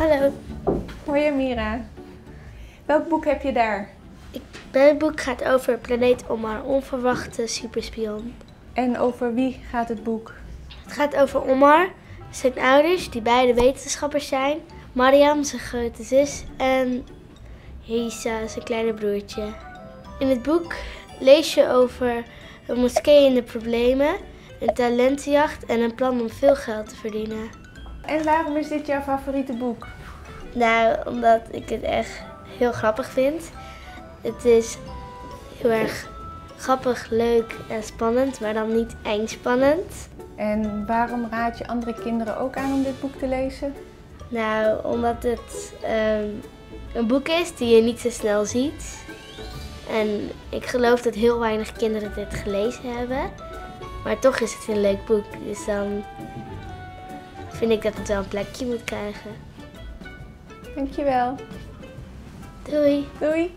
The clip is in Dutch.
Hallo. Hoi Amira. Welk boek heb je daar? Ik, mijn boek gaat over planeet Omar, onverwachte superspion. En over wie gaat het boek? Het gaat over Omar, zijn ouders, die beide wetenschappers zijn. Mariam, zijn grote zus. En Hisa, zijn kleine broertje. In het boek lees je over een moskee in de problemen, een talentenjacht en een plan om veel geld te verdienen. En waarom is dit jouw favoriete boek? Nou, omdat ik het echt heel grappig vind. Het is heel erg grappig, leuk en spannend, maar dan niet eng spannend. En waarom raad je andere kinderen ook aan om dit boek te lezen? Nou, omdat het ehm, een boek is die je niet zo snel ziet. En ik geloof dat heel weinig kinderen dit gelezen hebben. Maar toch is het een leuk boek. Dus dan vind ik dat het wel een plekje moet krijgen. Dankjewel. Doei! Doei!